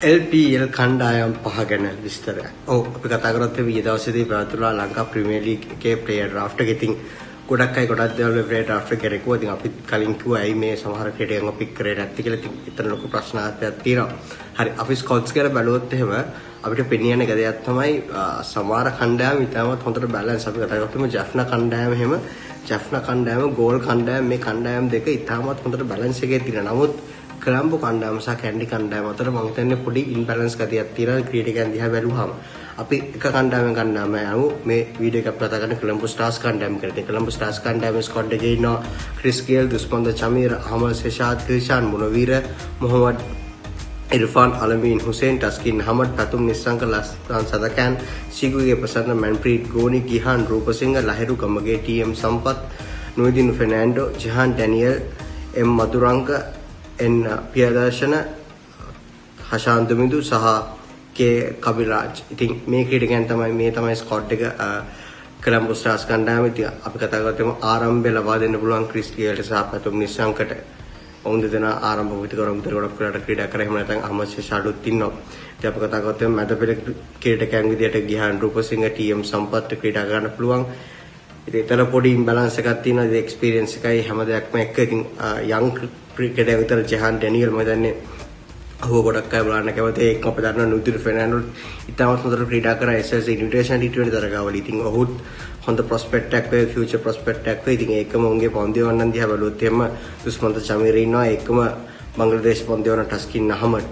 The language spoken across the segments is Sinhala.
LPL කණ්ඩායම් පහ ගැන විස්තරයක්. ඔව් අපි කතා කරත් ඊයේ දවසේදී පැවතුණා ලංකා ප්‍රීමියර් ලීග් එකේ ප්ලේයර් ඩ්‍රාෆ්ට් එක. ඉතින් ගොඩක් අය ගොඩක් දේවල් ප්ලේයර් ඩ්‍රාෆ්ට් එක කරේ ඉතින් අපි කලින් කිව්වා ඇයි මේ සමහර ක්‍රීඩකයන්ව පික් කරේ නැත්තේ කියලා. ඉතින් එතන ලොකු ප්‍රශ්නාර්ථයක් තියෙනවා. හරි අපි ස්කවුට්ස් කියලා බැලුවොත් එහෙම අපිට පෙනියන එක දෙයක් තමයි සමහර කණ්ඩායම් ඉතාමත් හොඳට බැලන්ස් අපි කතා කරමු ජැෆ්නා කණ්ඩායම එහෙම ජැෆ්නා කණ්ඩායම ගෝල් කණ්ඩායම මේ කණ්ඩායම් දෙක ඉතාමත් හොඳට බැලන්ස් එකේ තියෙනවා. නමුත් කොළඹ කණ්ඩායම සහ කැන්ඩි කණ්ඩායම අතර මම හිතන්නේ පොඩි ඉම්බැලන්ස් ගතියක් තියෙනවා ක්‍රීඩකයන් දිහා බැලුවාම. අපි එක කණ්ඩායමෙන් කණ්ඩායම යමු මේ වීඩියෝ එක කතා කරන කොළඹ ස්ටාර්ස් කණ්ඩායම කරේ. කොළඹ ස්ටාර්ස් කණ්ඩායමේ ස්ක්වොඩ් එකේ ඉන්නවා Chris Gayle, Dushmantha Chameera, Ahmed Shehzad, Krishan Munaweera, Mohammad Irfan Al-Amin Hossain Taskin Ahmed Pathum Nissanka Lakshan Sandakan Seekkuge Prasanna Manpreet Gony Gihan Rupasinghe Lahiru Gamage T M Sampath Nuwanidu Fernando ජහාන් Daniel එම් මදුරංක එන් පියදර්ශන හශාන්තුමිදු සහ කේ. කබිරාජ් ඉතින් මේ ක්‍රීඩකයන් තමයි මේ තමයි ස්කොට් එක කොළඹ ස්ටාර්ස් කණ්ඩායම. ඉතින් අපි කතා කරද්දී ආරම්භය ලබා දෙන්න පුළුවන් ක්‍රිස් ගේල්ට සහ පැතුම් නිස්සංකට ඔවුන් දෙදෙනා ආරම්භ විතරකරම් ගොඩක් වෙලාට ක්‍රීඩා කරා එහෙම නැත්නම් අහමද් ෂාඩුත් ඉන්නවා. ඉතින් අපි කතා කරද්දී මැද පෙළ ක්‍රීඩකයන් විදියට ගිහාන් රූපසිංහ ටීඑම් සම්පත් ක්‍රීඩා කරන්න පුළුවන්. ඉතින් එතන පොඩි ඉම්බැලන්ස් එකක් තියෙනවා ඉතින් එක්ස්පීරියන්ස් එකයි හැම දෙයක්ම එක්ක ඉතින් යං ක්‍රිකටර් විතර ජහන් ඩැනියල් මම දන්නේ අහුව ගොඩක් අය බලන්න කැමති ඒක අපේ දන්නා නුදුරු ෆෙර්නැන්ඩෝ ඉතාමත් හොඳට ක්‍රීඩා කරා SLC ඉන්විටේෂන් T20 තරගාවල. ඉතින් ඔහුත් හොඳ ප්‍රොස්පෙක්ට් එකක් වේ ෆියුචර් ප්‍රොස්පෙක්ට් එකක් වේ. ඉතින් ඒකම උන්ගේ පොන්දිවන්නන් දිහා බැලුවොත් එහෙම දුස්මන්ත චමීර ඉන්නවා. ඒකම බංග්ලාදේශ පොන්දිවන්න ටස්කින් අහමඩ්.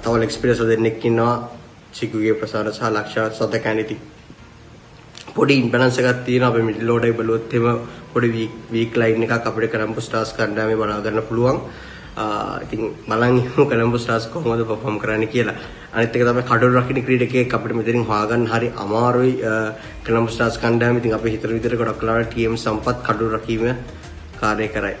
තවල එක්ස්පීරියන්ස් දෙන්නෙක් ඉන්නවා. චිකුගේ ප්‍රසාර සහ ලක්ෂාත් සදකන් ඉතින් පොඩි ඉම්බැලන්ස් එකක් තියෙනවා අපේ මිඩල් ඕඩර් බලුවොත් එහෙම පොඩි වීක් වීක් ලයින් එකක් අපිට කරම්පු ස්ටාර්ස් කණ්ඩායමේ බලා ගන්න පුළුවන්. ඉතින් බලන් ඉමු කොළඹ ස්ටාර්ස් කොහොමද පර්ෆෝම් කරන්නේ කියලා. අනිත් එක තමයි කඩොල් රකින්න ක්‍රීඩකයෙක් අපිට මෙතනින් හොයාගන්න හරි අමාරුයි කොළඹ ස්ටාර්ස් කණ්ඩායම. ඉතින් අපි හිතන විදිහට ගොඩක් කලාවට ටීම් සම්පත් කඩොල් රකීම කාර්ය කරයි.